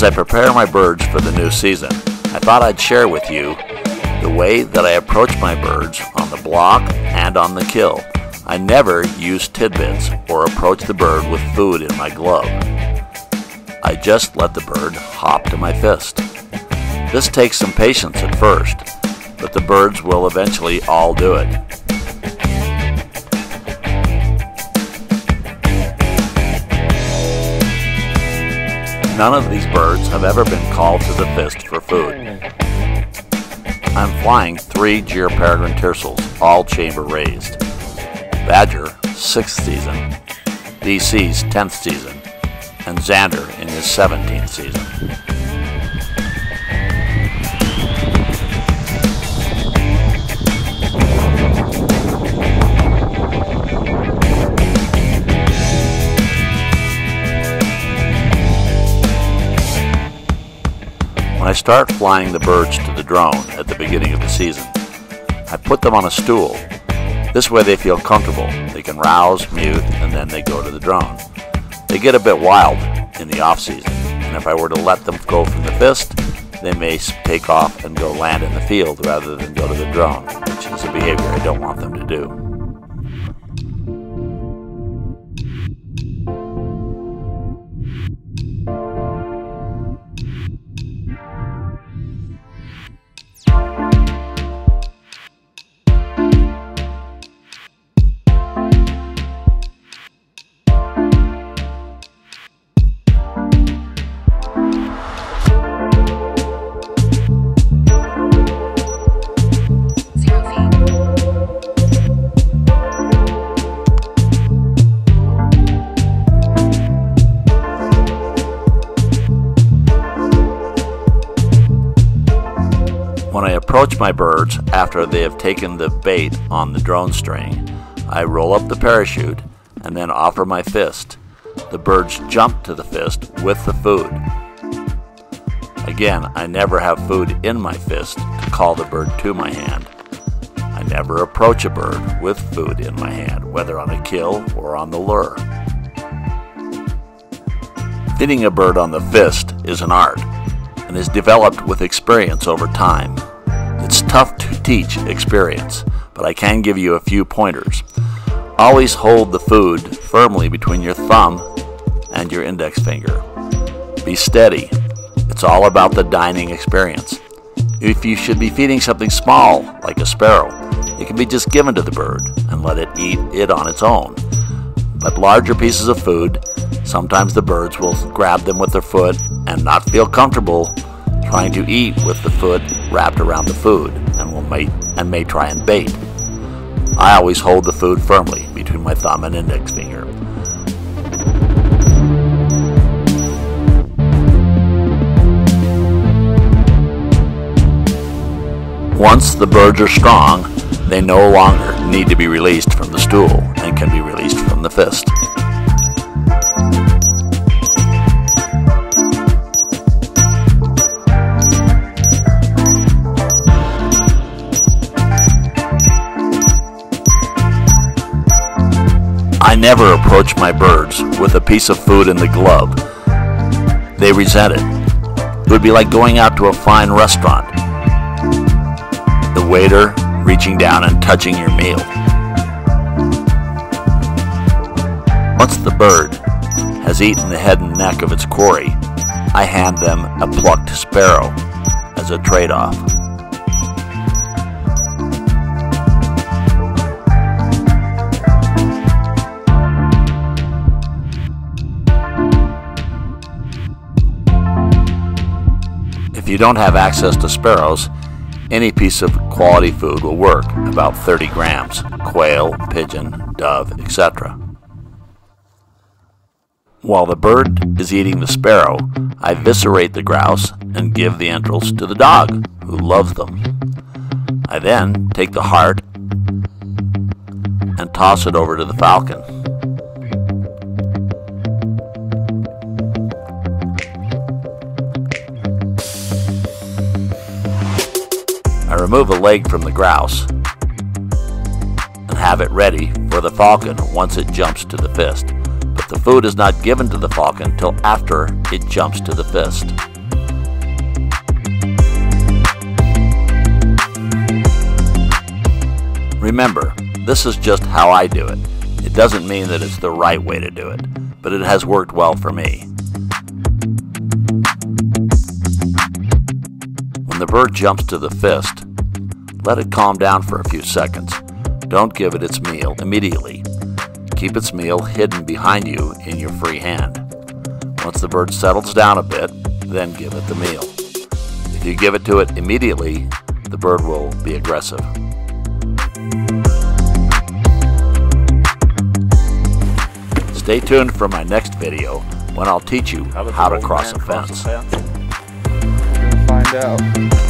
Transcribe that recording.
As I prepare my birds for the new season, I thought I'd share with you the way that I approach my birds on the block and on the kill. I never use tidbits or approach the bird with food in my glove. I just let the bird hop to my fist. This takes some patience at first, but the birds will eventually all do it. None of these birds have ever been called to the fist for food. I'm flying three Gyr Peregrine Tiercels, all chamber raised. Badger, 6th season, DC's 10th season, and Xander in his 17th season. I start flying the birds to the drone at the beginning of the season, I put them on a stool. This way they feel comfortable. They can rouse, mute, and then they go to the drone. They get a bit wild in the off season, and if I were to let them go from the fist, they may take off and go land in the field rather than go to the drone, which is a behavior I don't want them to do. When I approach my birds after they have taken the bait on the drone string, I roll up the parachute and then offer my fist. The birds jump to the fist with the food. Again, I never have food in my fist to call the bird to my hand. I never approach a bird with food in my hand, whether on a kill or on the lure. Feeding a bird on the fist is an art and is developed with experience over time. It's tough to teach experience, but I can give you a few pointers. Always hold the food firmly between your thumb and your index finger. Be steady. It's all about the dining experience. If you should be feeding something small, like a sparrow, it can be just given to the bird and let it eat it on its own. But larger pieces of food, sometimes the birds will grab them with their foot and not feel comfortable trying to eat with the foot wrapped around the food and will may, and may try and bait. I always hold the food firmly between my thumb and index finger. Once the birds are strong, they no longer need to be released from the stool and can be released from the fist. Never approach my birds with a piece of food in the glove. They resent it. It would be like going out to a fine restaurant. The waiter reaching down and touching your meal. Once the bird has eaten the head and neck of its quarry, I hand them a plucked sparrow as a trade-off. You don't have access to sparrows, any piece of quality food will work, about 30 grams, quail, pigeon, dove, etc. While the bird is eating the sparrow, I viscerate the grouse and give the entrails to the dog, who loves them. I then take the heart and toss it over to the falcon. Remove a leg from the grouse and have it ready for the falcon once it jumps to the fist. But The food is not given to the falcon till after it jumps to the fist. Remember, this is just how I do it. It doesn't mean that it's the right way to do it, but it has worked well for me. When the bird jumps to the fist, let it calm down for a few seconds. Don't give it its meal immediately. Keep its meal hidden behind you in your free hand. Once the bird settles down a bit, then give it the meal. If you give it to it immediately, the bird will be aggressive. Stay tuned for my next video when I'll teach you how to cross a fence. We're gonna find out.